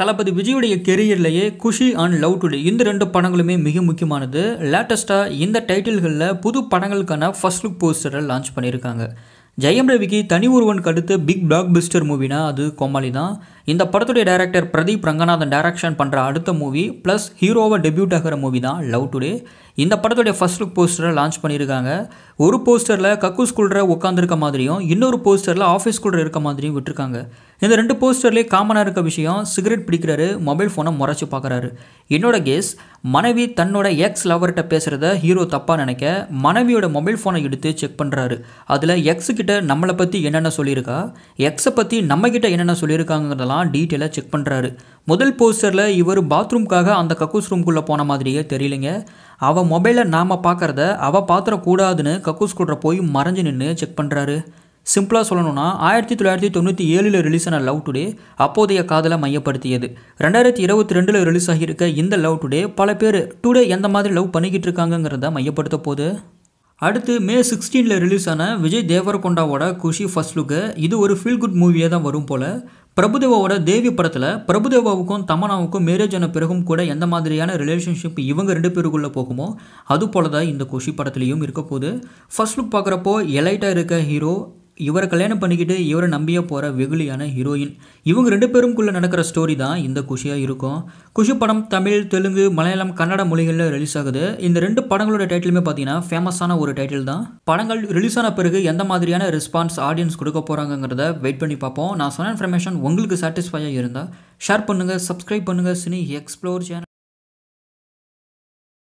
தளபதி விஜயுடைய கெரியர்லேயே Kushi and love today இந்த ரெண்டு படங்களுமே மிக முக்கியமானது. லேட்டஸ்ட்டாக இந்த டைட்டில்களில் புது படங்களுக்கான ஃபர்ஸ்ட் லுக் போஸ்டரை லான்ச் பண்ணியிருக்காங்க. ஜெயம் ரவிக்கு தனி ஒருவன் கடுத்து பிக் பிளாக் பிஸ்டர் மூவினா அது கோமாளி தான். இந்த படத்துடைய டைரக்டர் பிரதீப் ரங்கநாதன் டைரக்ஷன் பண்ணுற அடுத்த மூவி ப்ளஸ் ஹீரோவை டெபியூட் ஆகிற மூவி தான் லவ் டுடே இந்த படத்துடைய ஃபர்ஸ்ட் லுக் போஸ்டரை லான்ச் பண்ணியிருக்காங்க ஒரு போஸ்டரில் கக்கூஸ் குள்ற உட்காந்துருக்க மாதிரியும் இன்னொரு போஸ்டரில் ஆஃபீஸ் குள்ற இருக்க மாதிரியும் விட்டுருக்காங்க. இந்த ரெண்டு போஸ்டர்லேயே காமனாக இருக்க விஷயம் சிகரெட் பிடிக்கிறாரு மொபைல் ஃபோனை முறைச்சி பார்க்குறாரு என்னோட கேஸ் மனைவி தன்னோட எக்ஸ் லவர்கிட்ட பேசுகிறத ஹீரோ தப்பாக நினைக்க மனைவியோட மொபைல் ஃபோனை எடுத்து செக் பண்ணுறாரு அதில் எக்ஸ் கிட்ட நம்மளை பற்றி என்னென்ன சொல்லியிருக்கா? எக்ஸை பற்றி நம்மக்கிட்ட என்னென்ன சொல்லியிருக்காங்கிறதெல்லாம் டீட்டெயிலாக செக் பண்ணுறாரு முதல் போஸ்டரில் இவர் பாத்ரூம்க்காக அந்த கக்கூஸ் ரூம்குள்ளே போன மாதிரியே தெரியலைங்க. அவள் மொபைலை நாம் பார்க்குறத அவள் பாத்திரக்கூடாதுன்னு கக்கூஸ் கூட போய் மறைஞ்சு நின்று செக் பண்ணுறாரு சிம்பிளாக சொல்லணும்னா ஆயிரத்தி தொள்ளாயிரத்தி தொண்ணூற்றி ஏழில் ரிலீஸ் ஆன லவ் டுடே அப்போதைய காதலை மையப்படுத்தியது. ரெண்டாயிரத்தி இருபத்தி ரெண்டில் ரிலீஸ் ஆகியிருக்க இந்த லவ் டுடே பல பேர் டுடே எந்த மாதிரி லவ் பண்ணிக்கிட்டு இருக்காங்கங்கிறத மையப்படுத்த போகுது. அடுத்து மே சிக்ஸ்டீனில் ரிலீஸ் ஆன விஜய் தேவரகொண்டாவோட குஷி ஃபர்ஸ்ட் லுக்கு இது ஒரு ஃபீல் குட் மூவியாக தான் வரும் போல். பிரபுதேவாவோட தேவி படத்தில் பிரபுதேவாவுக்கும் தமனாவுக்கும் மேரேஜ் ஆன பிறகும் கூட எந்த மாதிரியான ரிலேஷன்ஷிப் இவங்க ரெண்டு பேருக்குள்ளே போகுமோ அது போல தான் இந்த குஷி படத்துலையும் இருக்க போகுது. ஃபர்ஸ்ட் லுக் பார்க்குறப்போ எலைட்டாக இருக்க ஹீரோ இவரை கல்யாணம் பண்ணிக்கிட்டு இவரை நம்பியே போகிற வெகுளியான ஹீரோயின் இவங்க ரெண்டு பேரும்குள்ளே நடக்கிற ஸ்டோரி தான் இந்த குஷியாக இருக்கும். குஷி படம் தமிழ் தெலுங்கு மலையாளம் கன்னட மொழிகளில் ரிலீஸ் ஆகுது. இந்த ரெண்டு படங்களோட டைட்டிலுமே பார்த்தீங்கன்னா ஃபேமஸான ஒரு டைட்டில் தான். படங்கள் ரிலீஸ் ஆன பிறகு எந்த மாதிரியான ரெஸ்பான்ஸ் ஆடியன்ஸ் கொடுக்க போகிறாங்கங்கிறத வெயிட் பண்ணி பார்ப்போம். நான் சொன்ன இன்ஃபர்மேஷன் உங்களுக்கு சாட்டிஸ்ஃபையாக இருந்தால் ஷேர் பண்ணுங்கள் சப்ஸ்கிரைப் பண்ணுங்கள் சினி எக்ஸ்ப்ளோர் சேனல்